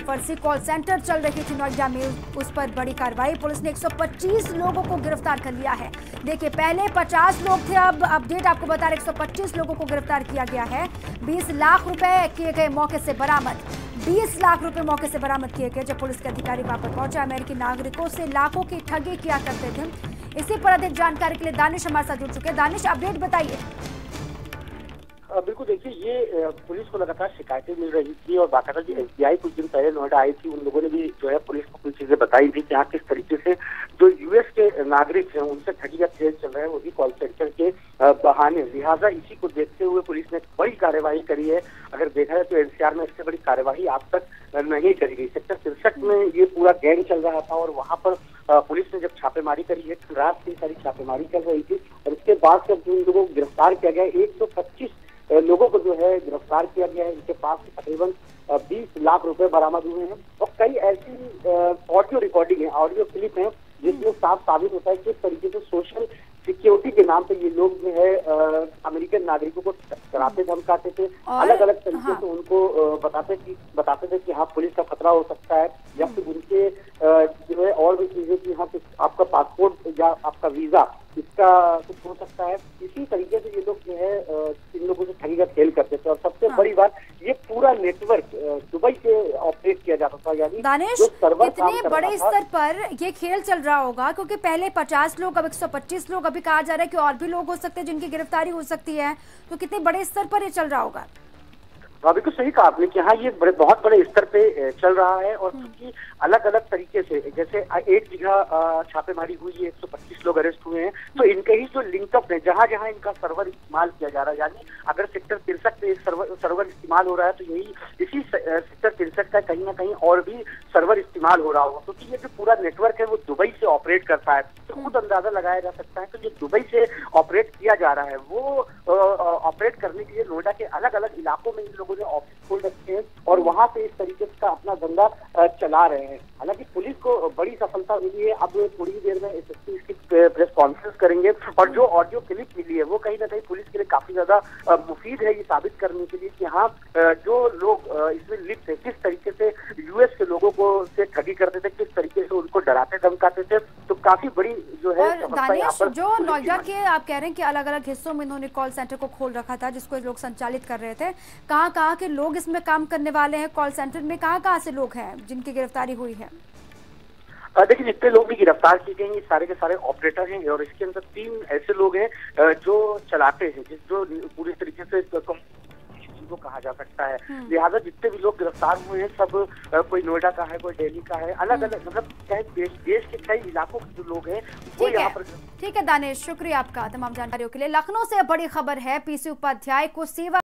फर्जी call centre चल रही थी नोएडा में। उस पर बड़ी कार्रवाई। पुलिस ने 125 लोगों को गिरफ़्तार कर लिया है। देखिए, पहले 50 लोग थे, अब अपडेट आपको बता रहे 125 लोगों को गिरफ़्तार किया गया है। 20 लाख रुपए किए गए मौके से बरामद। 20 लाख रुपए मौके से बरामद किए गए, जब पुलिस के अधिकारी वहाँ पर पहुँचे। अमेरिकी नागरिकों से लाखों की ठगी किया करते थे। इसी पर अधिक जानकारी के लिए दानिश हमारे साथ जुड़ चुके दानिश, अपडेट बताइए। बिल्कुल देखिए, ये पुलिस को लगातार शिकायतें मिल रही थी और बाकायदा जो एस कुछ दिन पहले नोएडा आई थी, उन लोगों ने भी जो है पुलिस को कुछ चीज़ें बताई थी कि यहाँ किस तरीके से जो यूएस के नागरिक हैं, उनसे ठगी का खेल चल रहा है, वो भी कॉल सेंटर के बहाने। लिहाजा इसी को देखते हुए पुलिस ने बड़ी कार्यवाही करी है। अगर देखा जाए तो एनसीआर में इससे बड़ी कार्यवाही अब तक नहीं करी गई। सेक्टर तिरसठ में ये पूरा गैंग चल रहा था और वहाँ पर पुलिस ने जब छापेमारी करी है रात की सारी छापेमारी चल रही थी और इसके बाद जब जिन लोगों को गिरफ़्तार किया गया, एक सौ पच्चीस लोगों को जो है गिरफ़्तार किया गया है। इनके पास तकरीबन बीस लाख रुपए बरामद हुए हैं। और कई ऐसी ऑडियो रिकॉर्डिंग है ऑडियो क्लिप है जिसमें साफ़ साबित होता है किस तरीके से सोशल सिक्योरिटी के नाम पे ये लोग जो है अमेरिकन नागरिकों को डराते धमकाते थे। अलग अलग तरीके हाँ। से उनको बताते कि बताते थे कि हाँ पुलिस का खतरा हो सकता है। या फिर उनके जो है और भी चीज़ें कि हाँ आपका पासपोर्ट या आपका वीज़ा इसका कुछ हो सकता है। इसी तरीके से ये लोग जो है इन लोगों से ठगी का खेल करते थे और सबसे हाँ। बड़ी बात ये पूरा नेटवर्क दुबई से ऑपरेट किया जाता था यानी दानिश इतने बड़े स्तर पर ये खेल चल रहा होगा क्योंकि पहले 50 लोग अब 125 लोग अभी कहा जा रहा है कि और भी लोग हो सकते हैं जिनकी गिरफ्तारी हो सकती है तो कितने बड़े स्तर पर ये चल रहा होगा हाँ बिल्कुल सही कहा आपने कि हाँ ये बड़े बहुत बड़े स्तर पे चल रहा है और क्योंकि हम्म। अलग अलग तरीके से जैसे एक जगह छापेमारी हुई है एक सौ पच्चीस लोग अरेस्ट हुए हैं तो। इनके ही जो लिंकअप है जहाँ जहाँ इनका सर्वर इस्तेमाल किया जा रहा है, यानी अगर सेक्टर तिरसठ में सर्वर सर्वर इस्तेमाल हो रहा है तो यही, इसी सेक्टर तिरसठ का कहीं ना कहीं और भी सर्वर इस्तेमाल हो रहा होगा, क्योंकि ये जो पूरा नेटवर्क है, वो दुबई से ऑपरेट करता है तो खुद अंदाज़ा लगाया जा सकता है कि जो दुबई से ऑपरेट किया जा रहा है, वो ऑपरेट करने के लिए नोएडा के अलग अलग इलाकों में इन लोगों ने ऑफ़िस खोल रखे हैं और वहाँ से इस तरीके का अपना धंधा चला रहे हैं हालाँकि पुलिस को बड़ी सफलता मिली है। अब थोड़ी देर में एसएसपी इसकी प्रेस कॉन्फ्रेंस करेंगे। और जो ऑडियो क्लिप मिली है वो कहीं ना कहीं पुलिस के लिए काफ़ी ज़्यादा मुफीद है ये साबित करने के लिए कि हाँ जो लोग इसमें लिप्त है किस तरीके से यूएस के लोगों को से ठगी करते थे किस तरीके से उनको डराते धमकाते थे तो काफ़ी बड़ी जो है दानिश जो नोएडा के आप कह रहे हैं कि अलग अलग हिस्सों में इन्होंने कॉल सेंटर को खोल रखा था जिसको लोग संचालित कर रहे थे कहाँ कहाँ के लोग इसमें काम करने वाले हैं कॉल सेंटर में कहाँ कहाँ से लोग हैं जिनकी गिरफ्तारी हुई है? देखिए जितने लोग भी गिरफ़्तार किए गए ये सारे के सारे ऑपरेटर हैं और इसके अंदर तीन ऐसे लोग हैं जो चलाते हैं जिस जो पूरी तरीके से को कहा जा सकता है हम्म। लिहाजा जितने भी लोग गिरफ़्तार हुए हैं सब कोई नोएडा का है कोई दिल्ली का है अलग अलग। मतलब देश, देश के कई इलाकों के जो लोग हैं वो यहाँ पर ठीक है दानिश शुक्रिया आपका तमाम जानकारियों के लिए लखनऊ से बड़ी खबर है पीसी उपाध्याय को सेवा